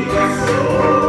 coração.